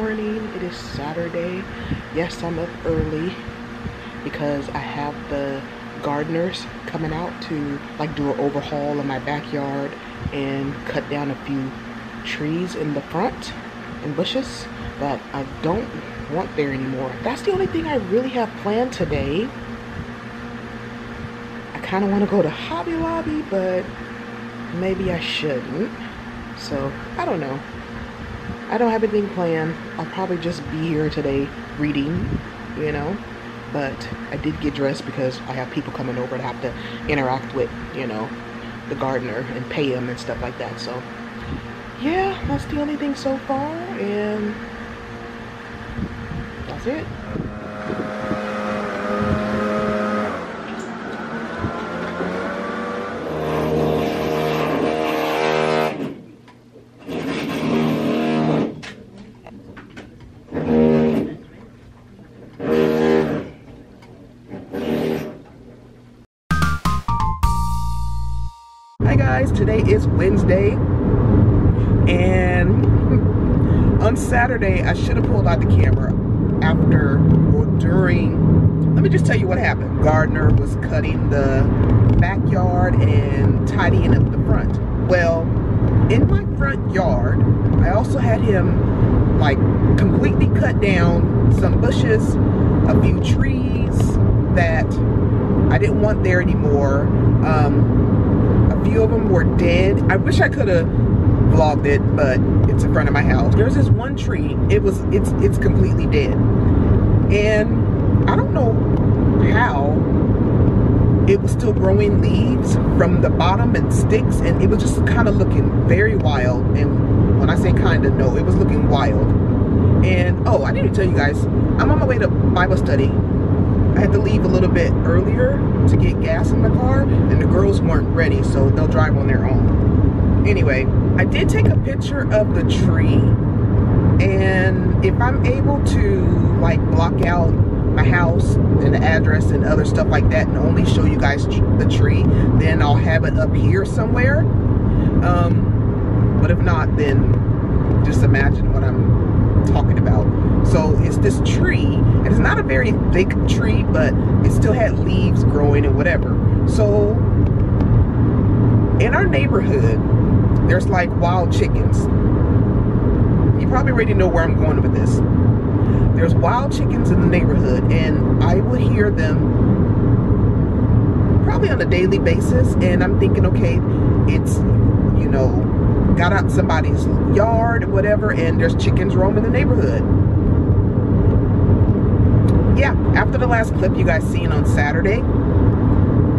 morning. It is saturday. Yes i'm up early because i have the gardeners coming out to like do an overhaul in my backyard and cut down a few trees in the front and bushes that i don't want there anymore. That's the only thing i really have planned today. I kind of want to go to hobby lobby but maybe i shouldn't. So i don't know I don't have anything planned. I'll probably just be here today reading, you know. But I did get dressed because I have people coming over to have to interact with, you know, the gardener and pay him and stuff like that. So, yeah, that's the only thing so far. And that's it. Today is Wednesday and on Saturday I should have pulled out the camera after or during let me just tell you what happened. Gardner was cutting the backyard and tidying up the front. Well, in my front yard, I also had him like completely cut down some bushes, a few trees that I didn't want there anymore. Um, few of them were dead. I wish I could have vlogged it, but it's in front of my house. There's this one tree. It was it's it's completely dead. And I don't know how it was still growing leaves from the bottom and sticks and it was just kind of looking very wild and when I say kind of no it was looking wild and oh I didn't tell you guys I'm on my way to Bible study I had to leave a little bit earlier to get gas in the car and the girls weren't ready so they'll drive on their own. Anyway I did take a picture of the tree and if I'm able to like block out my house and the address and other stuff like that and only show you guys the tree then I'll have it up here somewhere. Um, but if not then just imagine what I'm talking about. So it's this tree and it's very thick tree but it still had leaves growing and whatever. So in our neighborhood there's like wild chickens. You probably already know where I'm going with this. There's wild chickens in the neighborhood and I will hear them probably on a daily basis and I'm thinking okay it's you know got out somebody's yard whatever and there's chickens roaming the neighborhood yeah after the last clip you guys seen on Saturday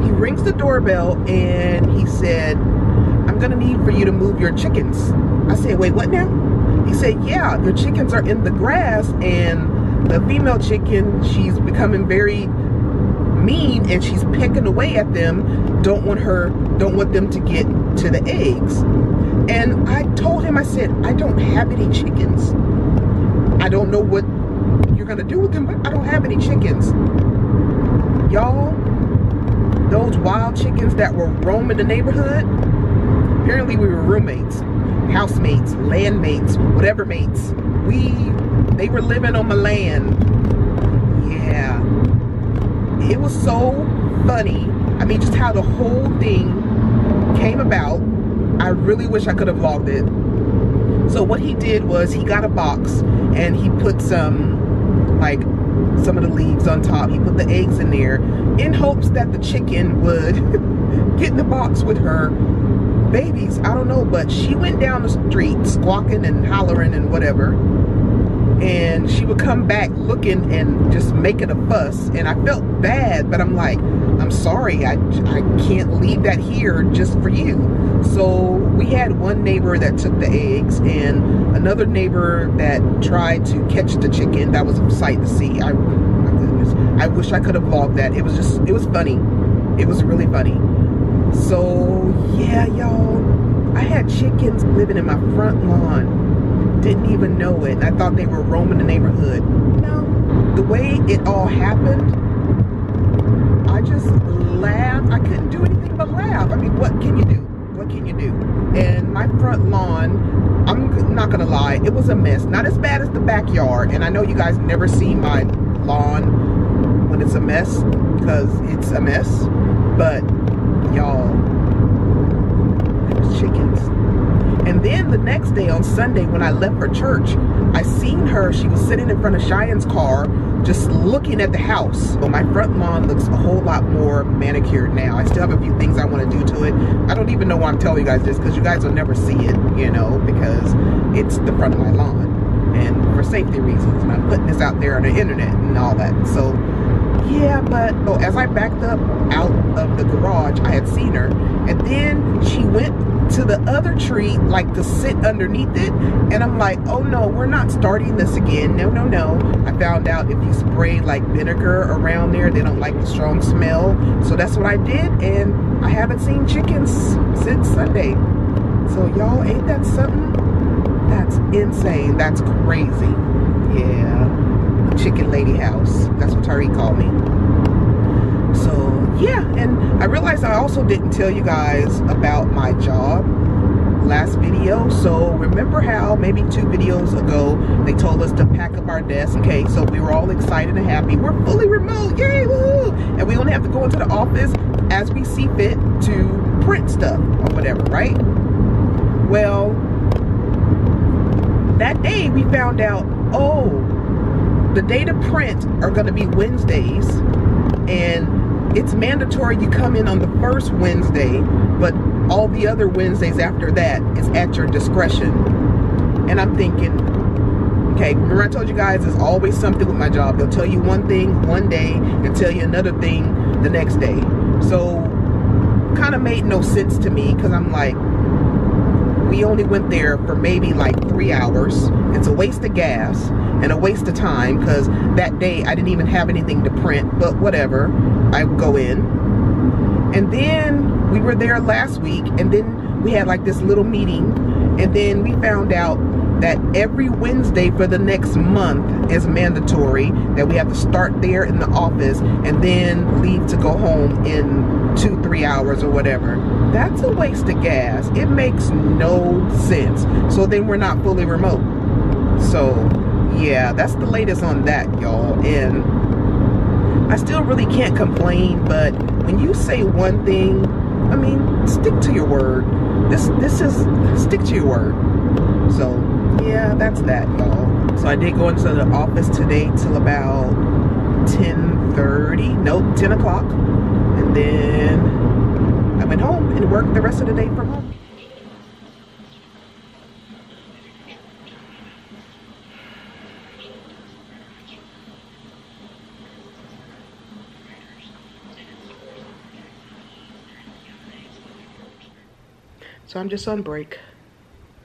he rings the doorbell and he said I'm gonna need for you to move your chickens I said wait what now he said, yeah, the chickens are in the grass and the female chicken, she's becoming very mean and she's pecking away at them. Don't want her, don't want them to get to the eggs. And I told him, I said, I don't have any chickens. I don't know what you're gonna do with them, but I don't have any chickens. Y'all, those wild chickens that were roaming the neighborhood, apparently we were roommates housemates, landmates, whatever mates. We, they were living on my land. Yeah. It was so funny. I mean, just how the whole thing came about. I really wish I could have vlogged it. So what he did was he got a box and he put some, like, some of the leaves on top. He put the eggs in there in hopes that the chicken would get in the box with her babies. I don't know, but she went down the street squawking and hollering and whatever. And she would come back looking and just making a fuss. And I felt bad, but I'm like, I'm sorry. I, I can't leave that here just for you. So we had one neighbor that took the eggs and another neighbor that tried to catch the chicken. That was a sight to see. I. I wish I could have vlogged that. It was just, it was funny. It was really funny. So yeah, y'all, I had chickens living in my front lawn. Didn't even know it. I thought they were roaming the neighborhood. No, the way it all happened, I just laughed. I couldn't do anything but laugh. I mean, what can you do? what can you do? And my front lawn, I'm not gonna lie, it was a mess. Not as bad as the backyard. And I know you guys never see my lawn when it's a mess because it's a mess. But y'all, there's chickens. Then the next day on Sunday when I left for church, I seen her, she was sitting in front of Cheyenne's car just looking at the house. But my front lawn looks a whole lot more manicured now. I still have a few things I want to do to it. I don't even know why I'm telling you guys this because you guys will never see it, you know, because it's the front of my lawn and for safety reasons. And I'm putting this out there on the internet and all that. So yeah, but oh, as I backed up out of the garage, I had seen her. And then she went to the other tree, like to sit underneath it. And I'm like, oh no, we're not starting this again. No, no, no. I found out if you spray like vinegar around there, they don't like the strong smell. So that's what I did. And I haven't seen chickens since Sunday. So y'all, ain't that something? That's insane. That's crazy. Yeah chicken lady house. That's what Tariq called me. Yeah, and I realized I also didn't tell you guys about my job last video. So remember how maybe two videos ago they told us to pack up our desk. Okay, so we were all excited and happy. We're fully remote, yay, woo! And we only have to go into the office as we see fit to print stuff or whatever, right? Well, that day we found out, oh, the day to print are going to be Wednesdays and it's mandatory you come in on the first Wednesday but all the other Wednesdays after that is at your discretion. And I'm thinking okay remember I told you guys there's always something with my job. They'll tell you one thing one day and tell you another thing the next day. So kind of made no sense to me because I'm like we only went there for maybe like three hours. It's a waste of gas and a waste of time because that day I didn't even have anything to print, but whatever. I go in. And then we were there last week and then we had like this little meeting and then we found out that every Wednesday for the next month is mandatory, that we have to start there in the office and then leave to go home in two, three hours or whatever. That's a waste of gas. It makes no sense. So then we're not fully remote. So yeah, that's the latest on that, y'all. And I still really can't complain, but when you say one thing, I mean, stick to your word. This this is stick to your word. So yeah, that's that, y'all. So I did go into the office today till about 10:30, nope, 10 o'clock, and then I went home and worked the rest of the day from home. So I'm just on break.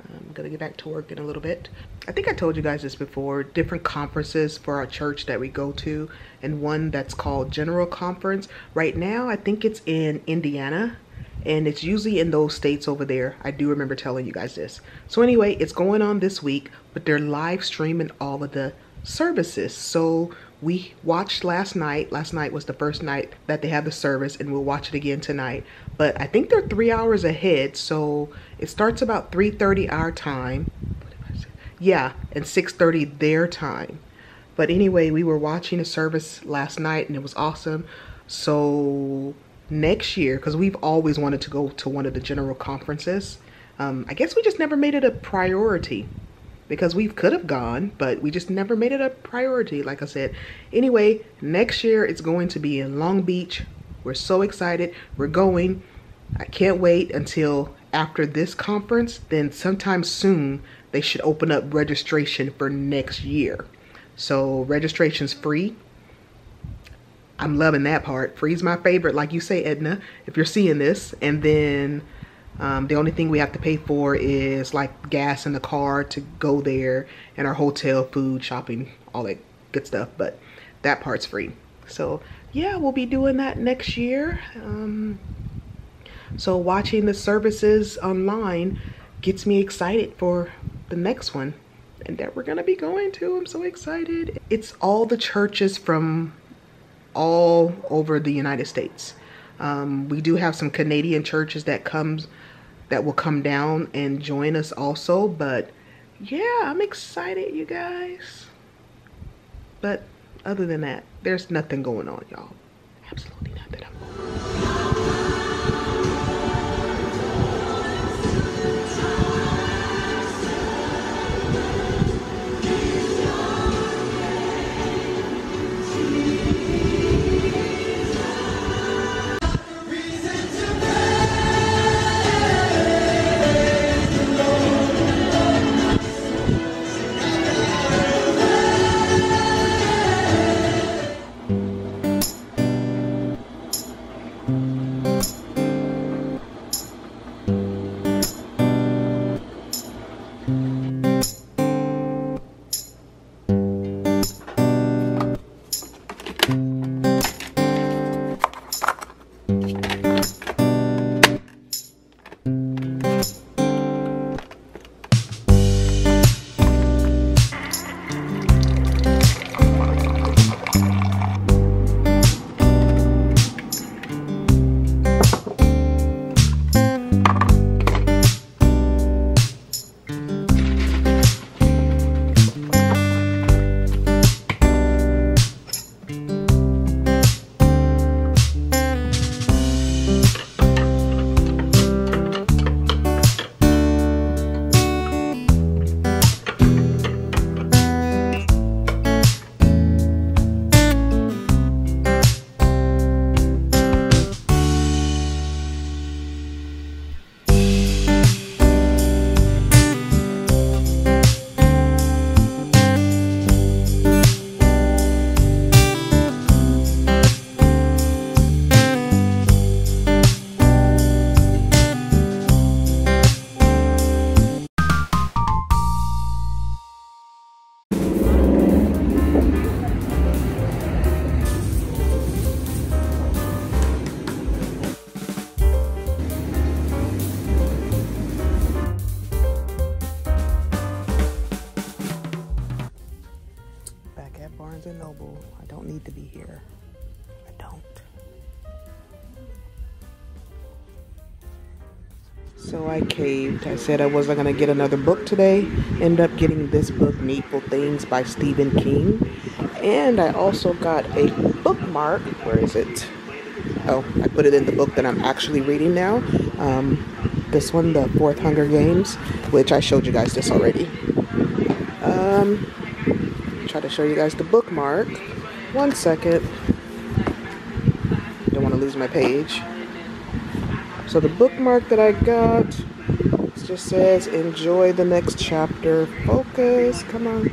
Um, I'm gonna get back to work in a little bit. I think I told you guys this before, different conferences for our church that we go to and one that's called General Conference. Right now, I think it's in Indiana and it's usually in those states over there. I do remember telling you guys this. So anyway, it's going on this week, but they're live streaming all of the services. So we watched last night. Last night was the first night that they had the service and we'll watch it again tonight. But I think they're three hours ahead. So it starts about 3.30 our time. Yeah, and 6.30 their time. But anyway, we were watching a service last night and it was awesome. So next year, because we've always wanted to go to one of the general conferences, um, I guess we just never made it a priority because we could have gone, but we just never made it a priority, like I said. Anyway, next year it's going to be in Long Beach. We're so excited. We're going. I can't wait until after this conference. Then sometime soon, they should open up registration for next year. So registration's free. I'm loving that part. Free's my favorite, like you say, Edna, if you're seeing this. And then um, the only thing we have to pay for is like gas in the car to go there and our hotel, food, shopping, all that good stuff. But that part's free. So yeah, we'll be doing that next year. Um, so watching the services online gets me excited for the next one and that we're gonna be going to. I'm so excited. It's all the churches from all over the United States. Um, we do have some Canadian churches that comes that will come down and join us also. But yeah, I'm excited, you guys. But other than that, there's nothing going on, y'all. Absolutely nothing. Caved. I said I wasn't going to get another book today. End up getting this book, Needful Things by Stephen King. And I also got a bookmark. Where is it? Oh, I put it in the book that I'm actually reading now. Um, this one, The Fourth Hunger Games, which I showed you guys this already. Um, try to show you guys the bookmark. One second. Don't want to lose my page. So the bookmark that I got just says enjoy the next chapter. Focus, come on.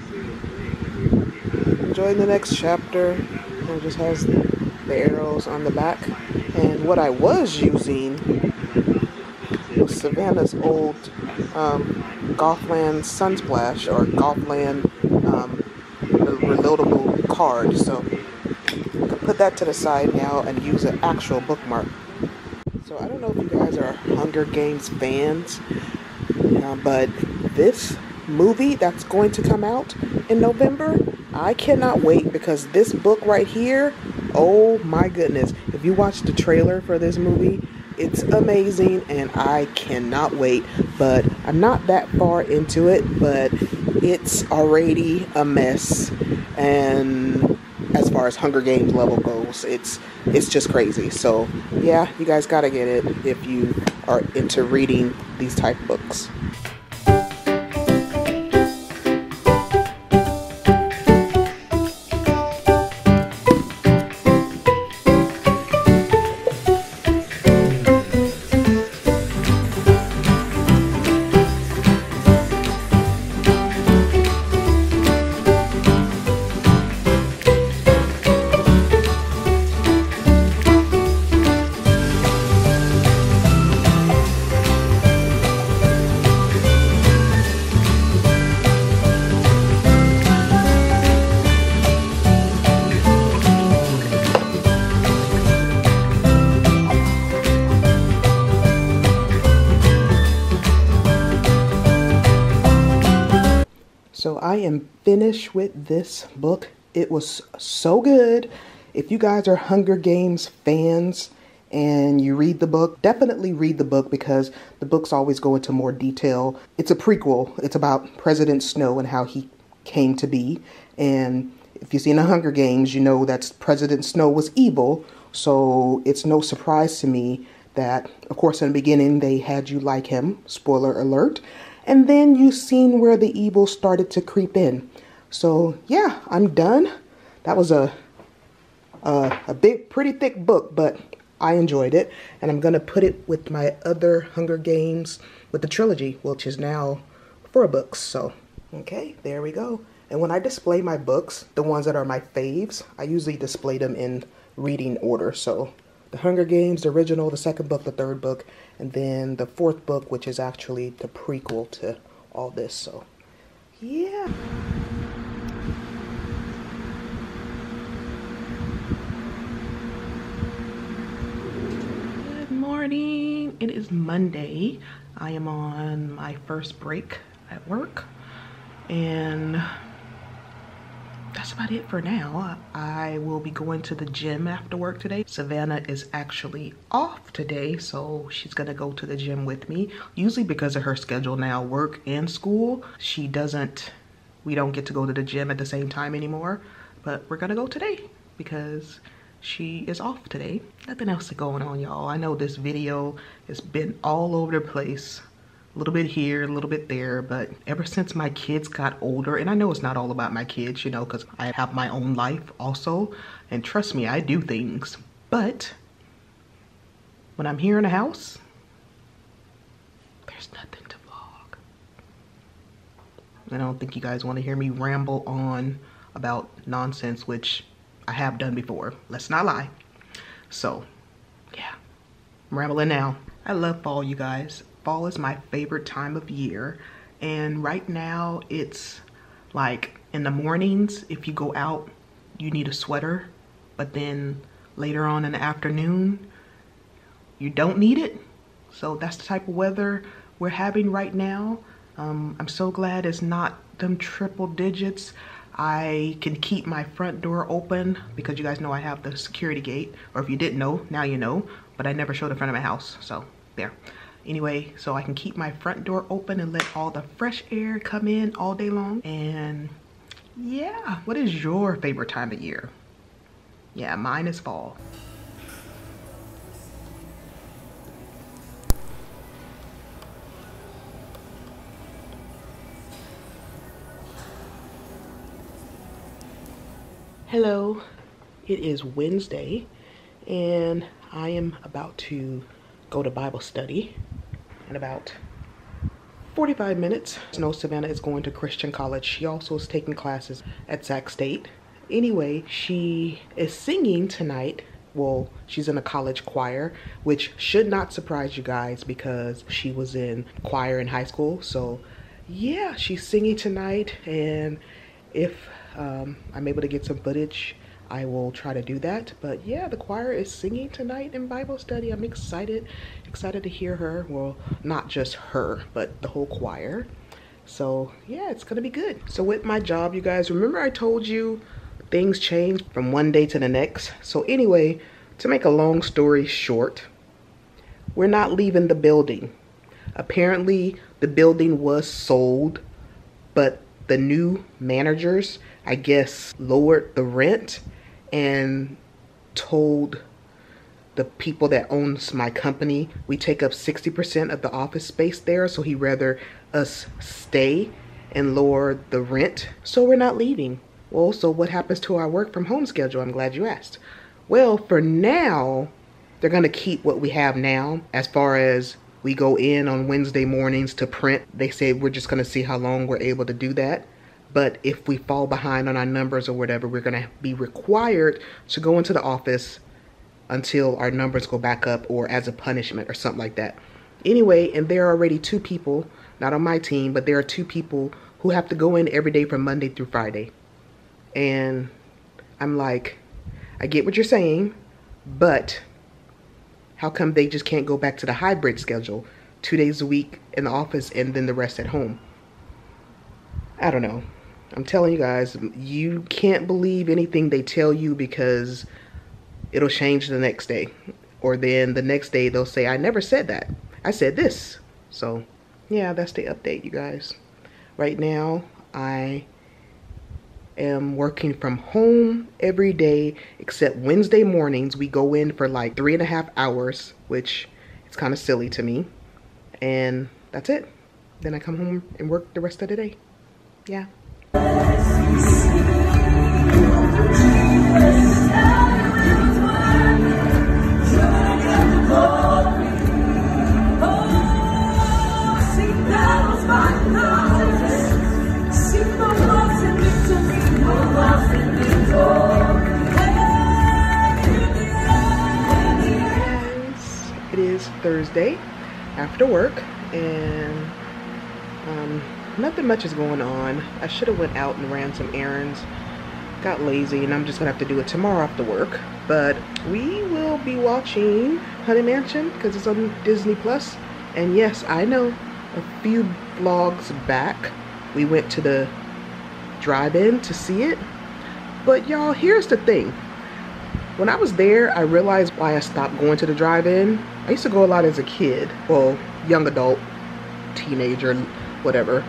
Enjoy the next chapter. it just has the arrows on the back. And what I was using was Savannah's old um, Golfland Sunsplash or Golfland um, reloadable card. So I can put that to the side now and use an actual bookmark. So I don't know if you guys are Hunger Games fans, uh, but this movie that's going to come out in November, I cannot wait because this book right here, oh my goodness. If you watch the trailer for this movie, it's amazing and I cannot wait. But I'm not that far into it, but it's already a mess. And as far as Hunger Games level goes. It's it's just crazy. So yeah, you guys gotta get it if you are into reading these type books. Finished with this book. It was so good. If you guys are Hunger Games fans and you read the book, definitely read the book because the books always go into more detail. It's a prequel. It's about President Snow and how he came to be. And if you've seen the Hunger Games, you know that President Snow was evil. So it's no surprise to me that, of course, in the beginning they had you like him. Spoiler alert. And then you've seen where the evil started to creep in. So yeah, I'm done. That was a a, a big, pretty thick book, but I enjoyed it. And I'm going to put it with my other Hunger Games with the trilogy, which is now four books. So, okay, there we go. And when I display my books, the ones that are my faves, I usually display them in reading order. So, the Hunger Games, the original, the second book, the third book, and then the fourth book, which is actually the prequel to all this. So, yeah. Good morning. It is Monday. I am on my first break at work and that's about it for now. I will be going to the gym after work today. Savannah is actually off today, so she's gonna go to the gym with me. Usually because of her schedule now, work and school, she doesn't, we don't get to go to the gym at the same time anymore, but we're gonna go today because she is off today. Nothing else is going on, y'all. I know this video has been all over the place. A little bit here, a little bit there, but ever since my kids got older, and I know it's not all about my kids, you know, because I have my own life also, and trust me, I do things, but when I'm here in the house, there's nothing to vlog. I don't think you guys want to hear me ramble on about nonsense, which I have done before. Let's not lie. So, yeah, I'm rambling now. I love fall, you guys. Fall is my favorite time of year. And right now, it's like in the mornings, if you go out, you need a sweater. But then later on in the afternoon, you don't need it. So that's the type of weather we're having right now. Um, I'm so glad it's not them triple digits. I can keep my front door open because you guys know I have the security gate. Or if you didn't know, now you know. But I never showed the front of my house, so there. Anyway, so I can keep my front door open and let all the fresh air come in all day long. And yeah, what is your favorite time of year? Yeah, mine is fall. Hello, it is Wednesday and I am about to go to Bible study in about 45 minutes. No, Savannah is going to Christian college. She also is taking classes at Sac State. Anyway, she is singing tonight. Well, she's in a college choir, which should not surprise you guys because she was in choir in high school. So yeah, she's singing tonight and if um, I'm able to get some footage, I will try to do that. But yeah, the choir is singing tonight in Bible study. I'm excited, excited to hear her. Well, not just her, but the whole choir. So yeah, it's gonna be good. So with my job, you guys, remember I told you things change from one day to the next. So anyway, to make a long story short, we're not leaving the building. Apparently the building was sold, but the new managers I guess, lowered the rent and told the people that owns my company we take up 60% of the office space there so he rather us stay and lower the rent so we're not leaving. Well so what happens to our work from home schedule? I'm glad you asked. Well for now they're going to keep what we have now. As far as we go in on wednesday mornings to print they say we're just going to see how long we're able to do that but if we fall behind on our numbers or whatever, we're going to be required to go into the office until our numbers go back up or as a punishment or something like that. Anyway, and there are already two people, not on my team, but there are two people who have to go in every day from Monday through Friday. And I'm like, I get what you're saying, but how come they just can't go back to the hybrid schedule? Two days a week in the office and then the rest at home. I don't know. I'm telling you guys, you can't believe anything they tell you because it'll change the next day or then the next day they'll say, I never said that. I said this. So yeah, that's the update, you guys. Right now, I am working from home every day except Wednesday mornings. We go in for like three and a half hours, which is kind of silly to me. And that's it. Then I come home and work the rest of the day. Yeah. It is Thursday after work and nothing much is going on. I should have went out and ran some errands. Got lazy and I'm just gonna have to do it tomorrow after work. But we will be watching Haunted Mansion because it's on Disney Plus. And yes, I know a few vlogs back we went to the drive-in to see it. But y'all, here's the thing. When I was there, I realized why I stopped going to the drive-in. I used to go a lot as a kid, well, young adult, teenager, whatever.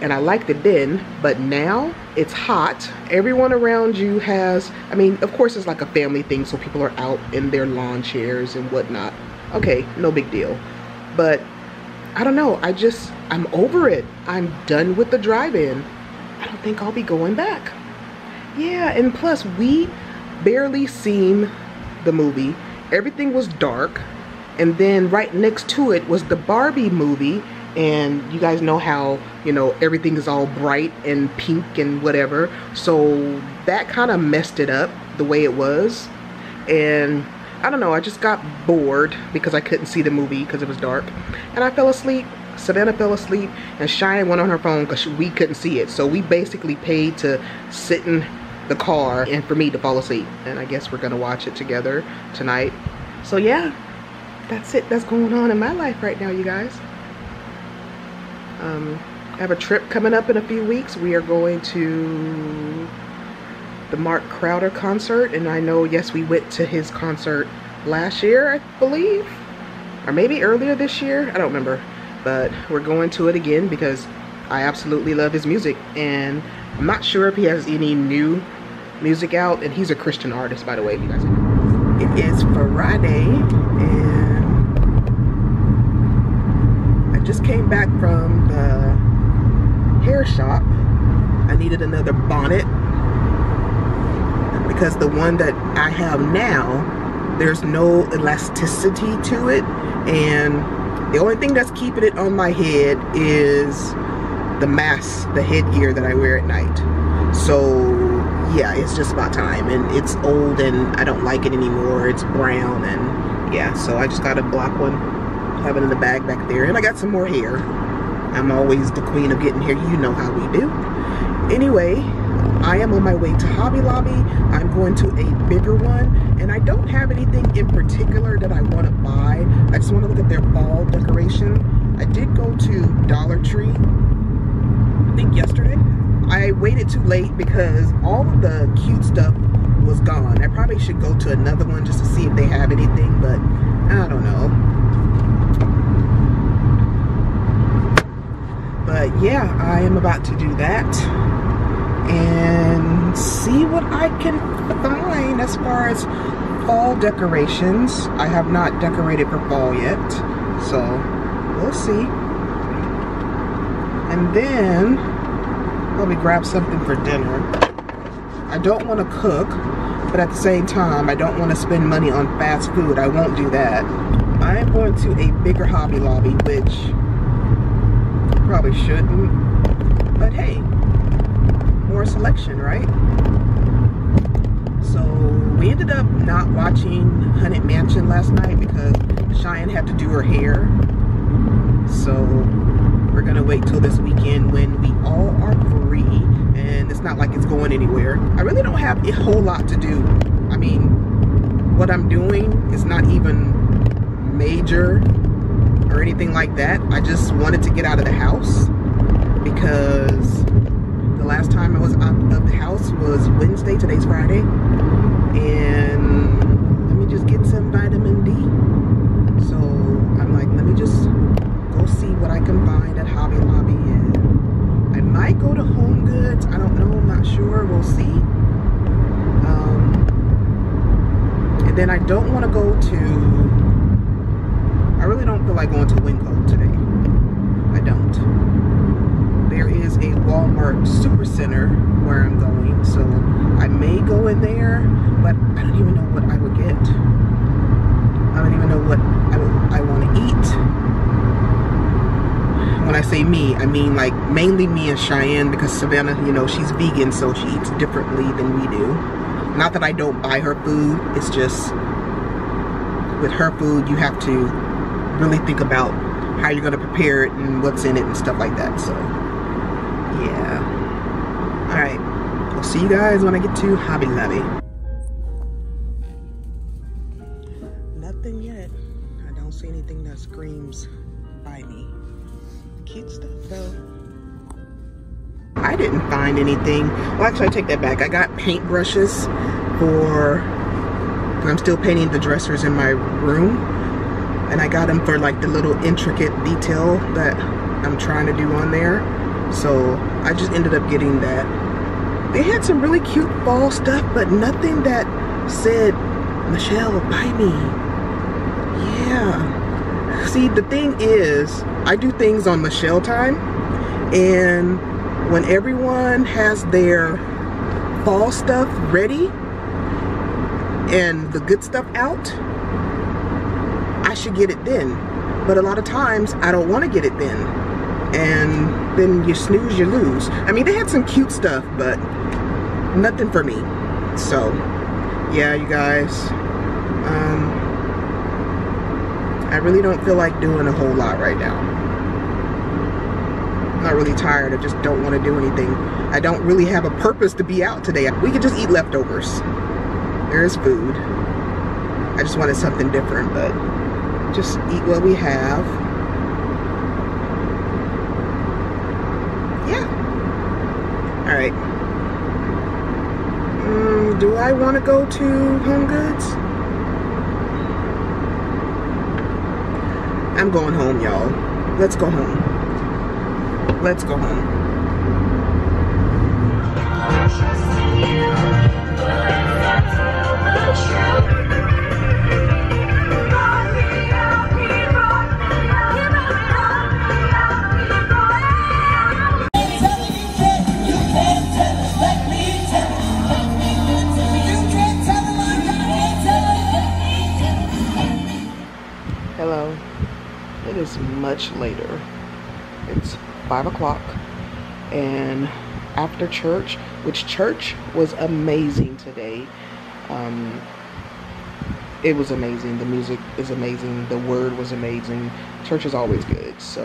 And I liked it then, but now it's hot. Everyone around you has, I mean, of course it's like a family thing, so people are out in their lawn chairs and whatnot. Okay, no big deal. But I don't know, I just, I'm over it. I'm done with the drive-in. I don't think I'll be going back. Yeah, and plus we barely seen the movie. Everything was dark. And then right next to it was the Barbie movie. And you guys know how, you know, everything is all bright and pink and whatever. So that kind of messed it up the way it was. And I don't know, I just got bored because I couldn't see the movie because it was dark. And I fell asleep. Savannah fell asleep and Cheyenne went on her phone because we couldn't see it. So we basically paid to sit in the car and for me to fall asleep. And I guess we're gonna watch it together tonight. So yeah, that's it. That's going on in my life right now, you guys. Um, I have a trip coming up in a few weeks. We are going to the Mark Crowder concert. And I know, yes, we went to his concert last year, I believe. Or maybe earlier this year. I don't remember. But we're going to it again because I absolutely love his music. And I'm not sure if he has any new music out. And he's a Christian artist, by the way, if you guys know. It is Friday. And I just came back from the hair shop. I needed another bonnet because the one that I have now, there's no elasticity to it. And the only thing that's keeping it on my head is the mask, the headgear that I wear at night. So yeah, it's just about time. And it's old and I don't like it anymore. It's brown and yeah, so I just got a black one. Have it in the bag back there. And I got some more hair. I'm always the queen of getting hair. You know how we do. Anyway, I am on my way to Hobby Lobby. I'm going to a bigger one. And I don't have anything in particular that I want to buy. I just want to look at their fall decoration. I did go to Dollar Tree, I think yesterday. I waited too late because all of the cute stuff was gone. I probably should go to another one just to see if they have anything, but I don't know. But yeah, I am about to do that and see what I can find as far as fall decorations. I have not decorated for fall yet, so we'll see. And then let me grab something for dinner. I don't want to cook, but at the same time, I don't want to spend money on fast food. I won't do that. I am going to a bigger Hobby Lobby, which probably shouldn't, but hey, more selection, right? So we ended up not watching Haunted Mansion last night because Cheyenne had to do her hair. So we're gonna wait till this weekend when we all are free and it's not like it's going anywhere. I really don't have a whole lot to do. I mean, what I'm doing is not even major or anything like that. I just wanted to get out of the house because the last time I was out of the house was Wednesday. Today's Friday. And let me just get some vitamin D. So I'm like, let me just go see what I can find at Hobby Lobby. And I might go to Home Goods. I don't know. I'm not sure. We'll see. Um, and then I don't want to go to, really don't feel like going to Winco today. I don't. There is a Walmart Supercenter where I'm going. So I may go in there, but I don't even know what I would get. I don't even know what I, I want to eat. When I say me, I mean like mainly me and Cheyenne because Savannah, you know, she's vegan, so she eats differently than we do. Not that I don't buy her food, it's just with her food, you have to really think about how you're to prepare it and what's in it and stuff like that. So, yeah. All right. I'll see you guys when I get to Hobby Lobby. Nothing yet. I don't see anything that screams by me. Cute stuff though. I didn't find anything. Well, actually, I take that back. I got paint brushes for, I'm still painting the dressers in my room. And I got them for like the little intricate detail that I'm trying to do on there. So I just ended up getting that they had some really cute fall stuff, but nothing that said, Michelle, buy me. Yeah. See, the thing is, I do things on Michelle time, and when everyone has their fall stuff ready and the good stuff out, should get it then. But a lot of times, I don't want to get it then and then you snooze, you lose. I mean, they had some cute stuff, but nothing for me. So, yeah, you guys. Um, I really don't feel like doing a whole lot right now. I'm not really tired. I just don't want to do anything. I don't really have a purpose to be out today. We could just eat leftovers. There is food. I just wanted something different, but just eat what we have. Yeah. All right. Mm, do I want to go to Home Goods? I'm going home, y'all. Let's go home. Let's go home. Much later. It's five o'clock and after church, which church was amazing today. Um, it was amazing. The music is amazing. The word was amazing. Church is always good. So,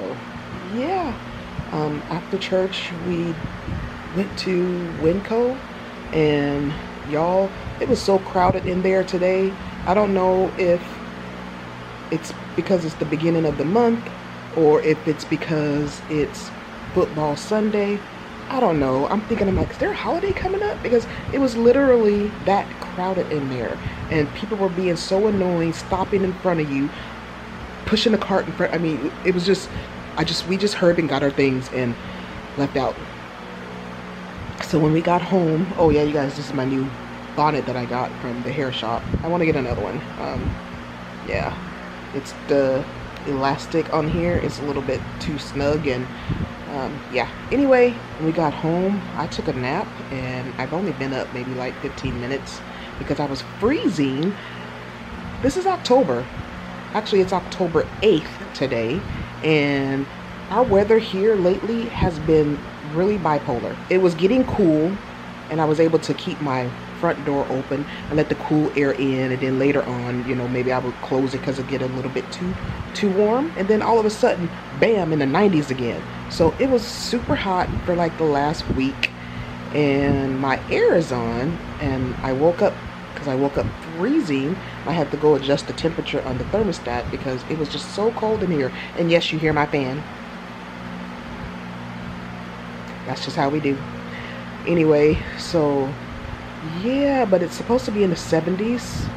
yeah. Um, after church, we went to Winco, and y'all, it was so crowded in there today. I don't know if it's because it's the beginning of the month or if it's because it's football Sunday. I don't know. I'm thinking, I'm like, is there a holiday coming up? Because it was literally that crowded in there. And people were being so annoying, stopping in front of you, pushing the cart in front. I mean, it was just, I just, we just heard and got our things and left out. So when we got home, oh yeah, you guys, this is my new bonnet that I got from the hair shop. I want to get another one. Um, yeah it's the elastic on here. Is a little bit too snug and um, yeah. Anyway we got home I took a nap and I've only been up maybe like 15 minutes because I was freezing. This is October. Actually it's October 8th today and our weather here lately has been really bipolar. It was getting cool and I was able to keep my front door open and let the cool air in and then later on you know maybe I would close it because it get a little bit too too warm and then all of a sudden bam in the 90s again. So it was super hot for like the last week and my air is on and I woke up because I woke up freezing I had to go adjust the temperature on the thermostat because it was just so cold in here. And yes you hear my fan. That's just how we do. Anyway so yeah but it's supposed to be in the 70s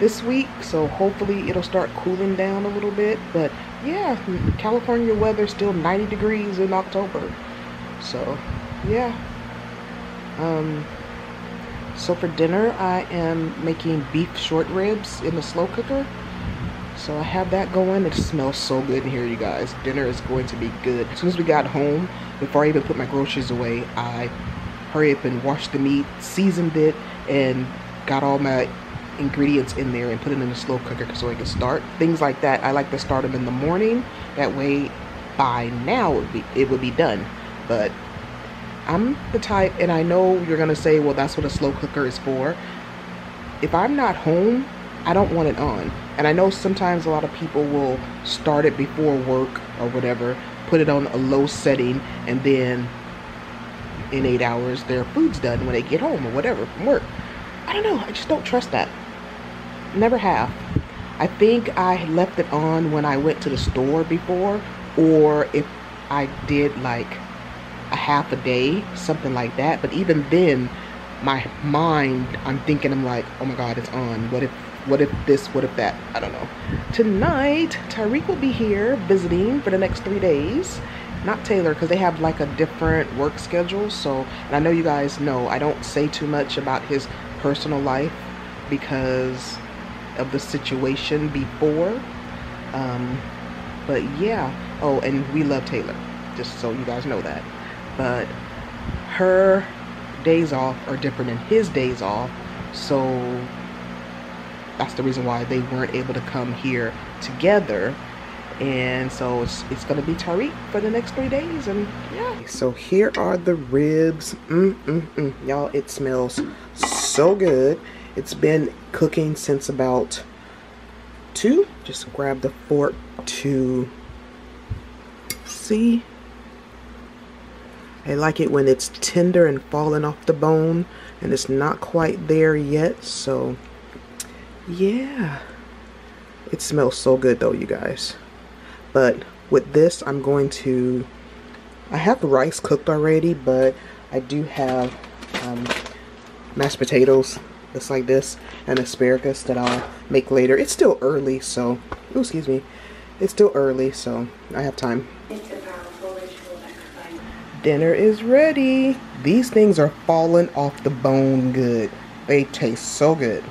this week, so hopefully it'll start cooling down a little bit. But yeah, California weather still 90 degrees in October. So yeah. Um, so for dinner, I am making beef short ribs in the slow cooker. So I have that going. It smells so good in here, you guys. Dinner is going to be good. As soon as we got home, before I even put my groceries away, I hurry up and washed the meat, seasoned it, and got all my ingredients in there and put it in the slow cooker so I can start. Things like that, I like to start them in the morning. That way, by now, it would be, it would be done. But I'm the type, and I know you're going to say, well, that's what a slow cooker is for. If I'm not home, I don't want it on. And I know sometimes a lot of people will start it before work or whatever, put it on a low setting, and then in eight hours their food's done when they get home or whatever from work. I don't know. I just don't trust that. Never have. I think I left it on when I went to the store before, or if I did like a half a day, something like that. But even then, my mind, I'm thinking, I'm like, oh my God, it's on. What if, what if this, what if that? I don't know. Tonight, Tyreek will be here visiting for the next three days. Not Taylor, because they have like a different work schedule. So, and I know you guys know, I don't say too much about his personal life because of the situation before. Um, but yeah. Oh, and we love Taylor, just so you guys know that. But her days off are different than his days off. So that's the reason why they weren't able to come here together. And so it's, it's to be Tariq for the next three days. And yeah. So here are the ribs. Mm, mm, mm. Y'all, it smells so good. It's been cooking since about two. Just grab the fork to see I like it when it's tender and falling off the bone and it's not quite there yet. So, yeah. It smells so good though, you guys. But with this, I'm going to... I have rice cooked already, but I do have um, mashed potatoes just like this and asparagus that I'll make later. It's still early, so... Excuse me. It's still early, so I have time. Dinner is ready. These things are falling off the bone good. They taste so good.